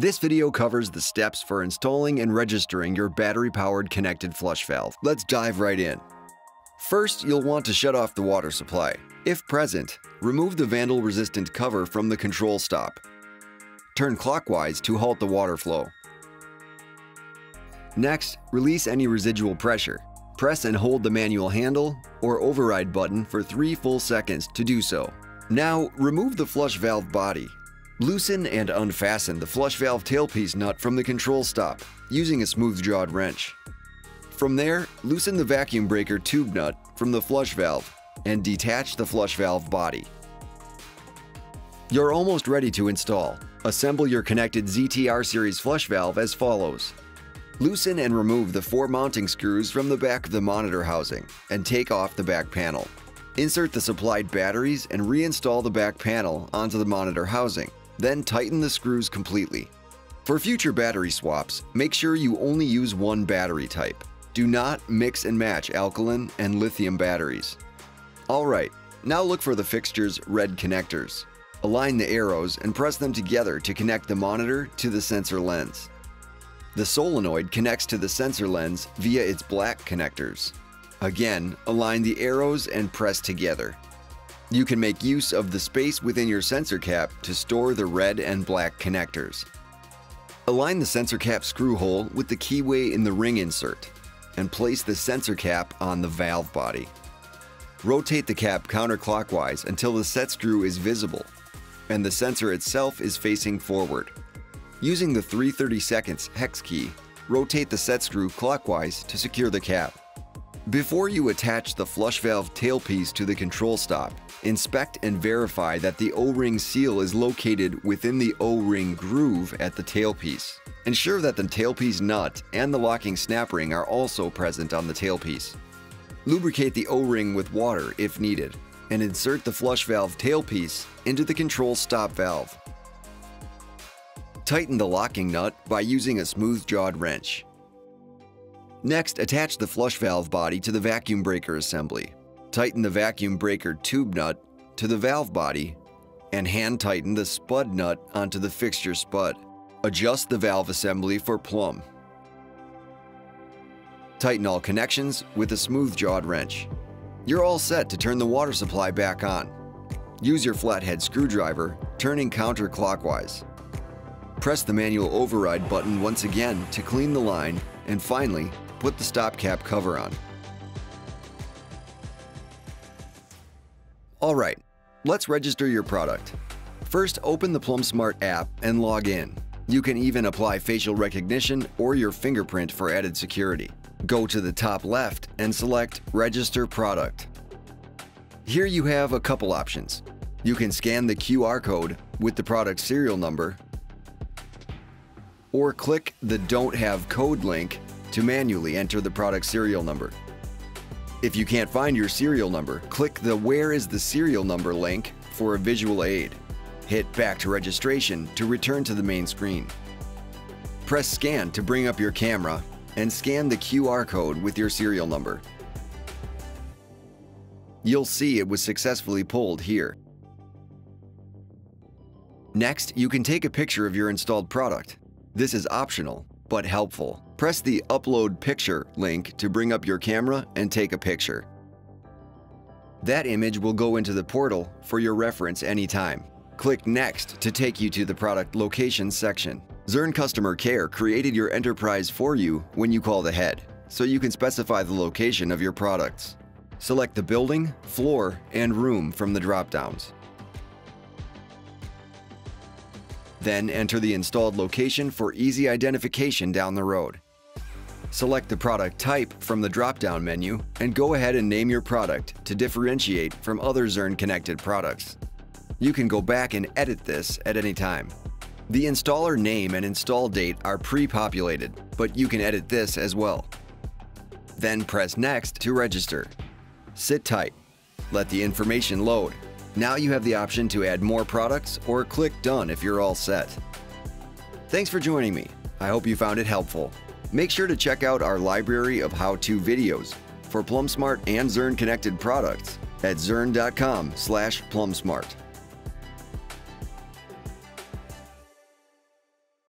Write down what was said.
This video covers the steps for installing and registering your battery-powered connected flush valve. Let's dive right in. First, you'll want to shut off the water supply. If present, remove the vandal-resistant cover from the control stop. Turn clockwise to halt the water flow. Next, release any residual pressure. Press and hold the manual handle or override button for 3 full seconds to do so. Now, remove the flush valve body. Loosen and unfasten the flush valve tailpiece nut from the control stop using a smooth-jawed wrench. From there, loosen the vacuum breaker tube nut from the flush valve and detach the flush valve body. You're almost ready to install. Assemble your connected ZTR series flush valve as follows. Loosen and remove the four mounting screws from the back of the monitor housing and take off the back panel. Insert the supplied batteries and reinstall the back panel onto the monitor housing, then tighten the screws completely. For future battery swaps, make sure you only use one battery type. Do not mix and match alkaline and lithium batteries. Alright, now look for the fixture's red connectors. Align the arrows and press them together to connect the monitor to the sensor lens. The solenoid connects to the sensor lens via its black connectors. Again, align the arrows and press together. You can make use of the space within your sensor cap to store the red and black connectors. Align the sensor cap screw hole with the keyway in the ring insert and place the sensor cap on the valve body. Rotate the cap counterclockwise until the set screw is visible and the sensor itself is facing forward. Using the 330 seconds hex key, rotate the set screw clockwise to secure the cap. Before you attach the flush valve tailpiece to the control stop, inspect and verify that the O-ring seal is located within the O-ring groove at the tailpiece. Ensure that the tailpiece nut and the locking snap ring are also present on the tailpiece. Lubricate the O-ring with water if needed, and insert the flush valve tailpiece into the control stop valve. Tighten the locking nut by using a smooth-jawed wrench. Next, attach the flush valve body to the vacuum breaker assembly. Tighten the vacuum breaker tube nut to the valve body and hand tighten the spud nut onto the fixture spud. Adjust the valve assembly for plumb. Tighten all connections with a smooth-jawed wrench. You're all set to turn the water supply back on. Use your flathead screwdriver, turning counterclockwise. Press the manual override button once again to clean the line, and finally, put the stopcap cover on. Alright, let's register your product. First, open the plumbSMART app and log in. You can even apply facial recognition or your fingerprint for added security. Go to the top left and select Register Product. Here you have a couple options. You can scan the QR code with the product serial number or click the Don't Have Code link to manually enter the product serial number. If you can't find your serial number, click the Where is the serial number link for a visual aid. Hit Back to Registration to return to the main screen. Press Scan to bring up your camera and scan the QR code with your serial number. You'll see it was successfully pulled here. Next, you can take a picture of your installed product. This is optional, but helpful. Press the Upload Picture link to bring up your camera and take a picture. That image will go into the portal for your reference anytime. Click Next to take you to the Product location section. Zurn Customer Care created your enterprise for you when you called ahead, so you can specify the location of your products. Select the building, floor, and room from the drop-downs. Then enter the installed location for easy identification down the road. Select the product type from the drop-down menu and go ahead and name your product to differentiate from other Zurn-connected products. You can go back and edit this at any time. The installer name and install date are pre-populated, but you can edit this as well. Then press Next to register. Sit tight. Let the information load now you have the option to add more products or click Done if you're all set. Thanks for joining me. I hope you found it helpful. Make sure to check out our library of how-to videos for plumbSMART and Zurn connected products at zurn.com slash plumbsmart.